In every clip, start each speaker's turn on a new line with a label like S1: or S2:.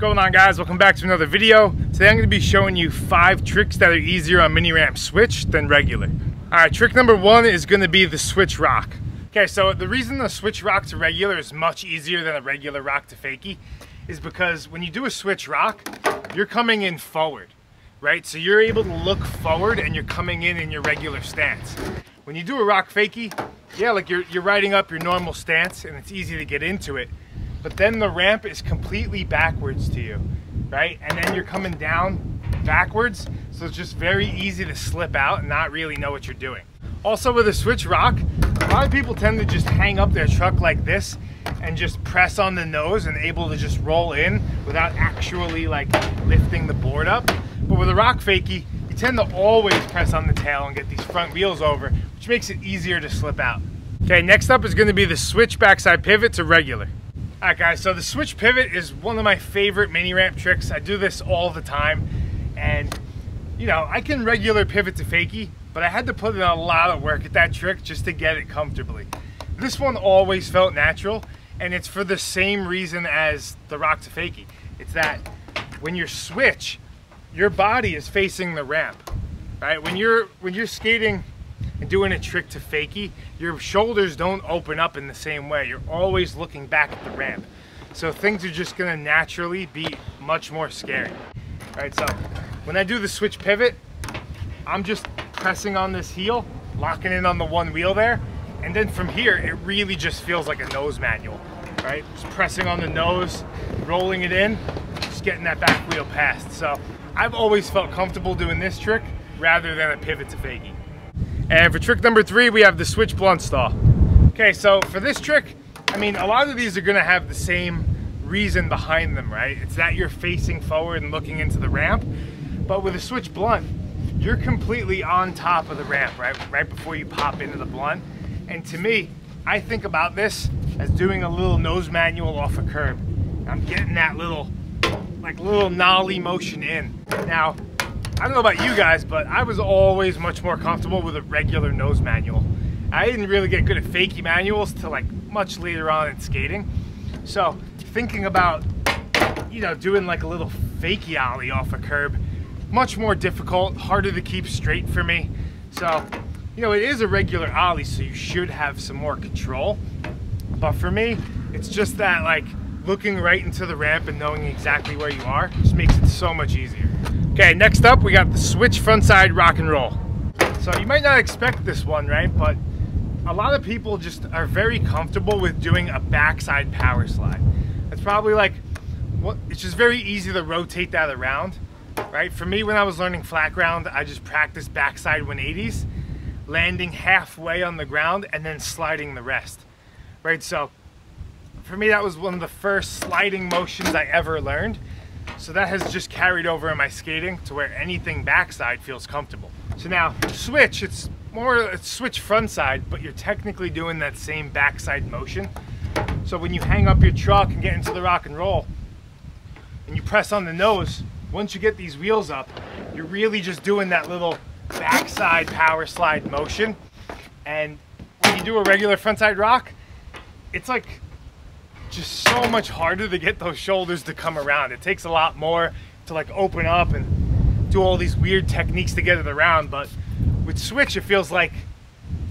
S1: going on guys? Welcome back to another video. Today I'm going to be showing you five tricks that are easier on mini ramp switch than regular. Alright, trick number one is going to be the switch rock. Okay, so the reason the switch rock to regular is much easier than a regular rock to fakie is because when you do a switch rock, you're coming in forward, right? So you're able to look forward and you're coming in in your regular stance. When you do a rock fakie, yeah, like you're, you're riding up your normal stance and it's easy to get into it but then the ramp is completely backwards to you, right? And then you're coming down backwards, so it's just very easy to slip out and not really know what you're doing. Also with a switch rock, a lot of people tend to just hang up their truck like this and just press on the nose and able to just roll in without actually like lifting the board up. But with a rock fakie, you tend to always press on the tail and get these front wheels over, which makes it easier to slip out. Okay, next up is gonna be the switch backside pivot to regular. Alright guys, so the switch pivot is one of my favorite mini ramp tricks. I do this all the time and you know, I can regular pivot to fakie, but I had to put in a lot of work at that trick just to get it comfortably. This one always felt natural and it's for the same reason as the rock to fakie. It's that when you switch, your body is facing the ramp, right? When you're when you're skating and doing a trick to fakie, your shoulders don't open up in the same way. You're always looking back at the ramp. So things are just gonna naturally be much more scary. All right, so when I do the switch pivot, I'm just pressing on this heel, locking in on the one wheel there, and then from here, it really just feels like a nose manual, right? Just pressing on the nose, rolling it in, just getting that back wheel past. So I've always felt comfortable doing this trick rather than a pivot to fakie. And for trick number three, we have the switch blunt stall. Okay, so for this trick, I mean, a lot of these are gonna have the same reason behind them, right? It's that you're facing forward and looking into the ramp. But with a switch blunt, you're completely on top of the ramp, right? Right before you pop into the blunt. And to me, I think about this as doing a little nose manual off a curb. I'm getting that little, like little nollie motion in. Now, I don't know about you guys, but I was always much more comfortable with a regular nose manual. I didn't really get good at fakie manuals till like much later on in skating. So thinking about, you know, doing like a little fakie ollie off a curb, much more difficult, harder to keep straight for me. So, you know, it is a regular ollie, so you should have some more control. But for me, it's just that like looking right into the ramp and knowing exactly where you are just makes it so much easier. Okay, next up we got the switch frontside rock and roll. So you might not expect this one, right? But a lot of people just are very comfortable with doing a backside power slide. It's probably like, what? it's just very easy to rotate that around, right? For me, when I was learning flat ground, I just practiced backside 180s, landing halfway on the ground and then sliding the rest, right? So for me, that was one of the first sliding motions I ever learned. So that has just carried over in my skating to where anything backside feels comfortable. So now switch, it's more a switch front side, but you're technically doing that same backside motion. So when you hang up your truck and get into the rock and roll and you press on the nose, once you get these wheels up, you're really just doing that little backside power slide motion. And when you do a regular frontside rock, it's like just so much harder to get those shoulders to come around. It takes a lot more to like open up and do all these weird techniques to get it around. But with switch, it feels like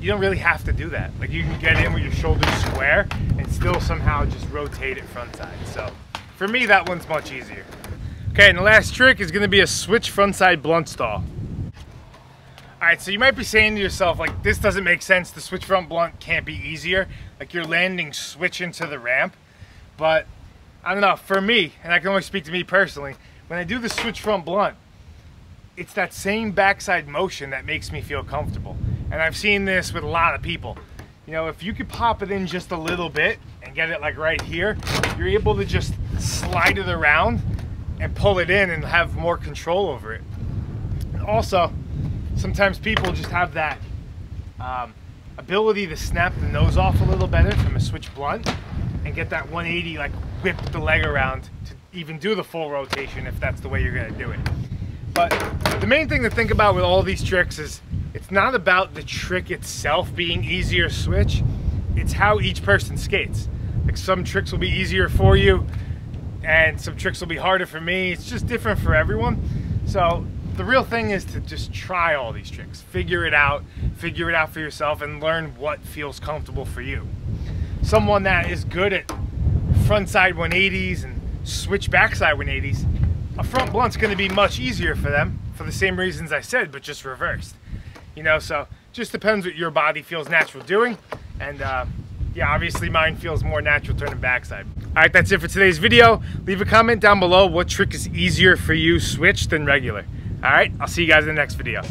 S1: you don't really have to do that. Like you can get in with your shoulders square and still somehow just rotate it front side. So for me, that one's much easier. Okay, and the last trick is gonna be a switch frontside blunt stall. All right, so you might be saying to yourself, like, this doesn't make sense. The switch front blunt can't be easier. Like you're landing switch into the ramp. But I don't know, for me, and I can only speak to me personally, when I do the switch front blunt, it's that same backside motion that makes me feel comfortable. And I've seen this with a lot of people. You know, if you could pop it in just a little bit and get it like right here, you're able to just slide it around and pull it in and have more control over it. Also, sometimes people just have that um, ability to snap the nose off a little better from a switch blunt and get that 180, like whip the leg around to even do the full rotation if that's the way you're gonna do it. But the main thing to think about with all these tricks is it's not about the trick itself being easier switch, it's how each person skates. Like some tricks will be easier for you, and some tricks will be harder for me. It's just different for everyone. So the real thing is to just try all these tricks, figure it out, figure it out for yourself, and learn what feels comfortable for you. Someone that is good at front side 180s and switch backside 180s, a front blunt's going to be much easier for them for the same reasons I said, but just reversed. You know, so just depends what your body feels natural doing, and uh, yeah, obviously mine feels more natural turning backside. All right, that's it for today's video. Leave a comment down below what trick is easier for you switch than regular. All right, I'll see you guys in the next video.